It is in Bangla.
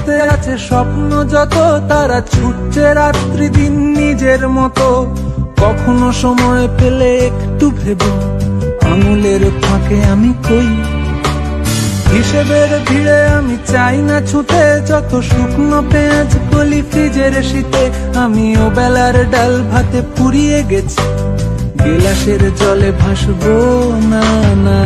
হাতে আছে স্বপ্ন যত, তারা ছুটছে রাত্রি দিন নিজের মতো। কখনো সময় পেলে একটু ভেব, আঙুলের ফাঁকে আমি কই? হিসেবের ভিড়ে আমি চাই না ছুটে, যত শুকনো পেঁয়াজ গলি ফ্রিজের শীতে আমি ও বেলার ডাল ভাতে পুড়িয়ে গেছি। গিলাসের জলে ভাসবো, না না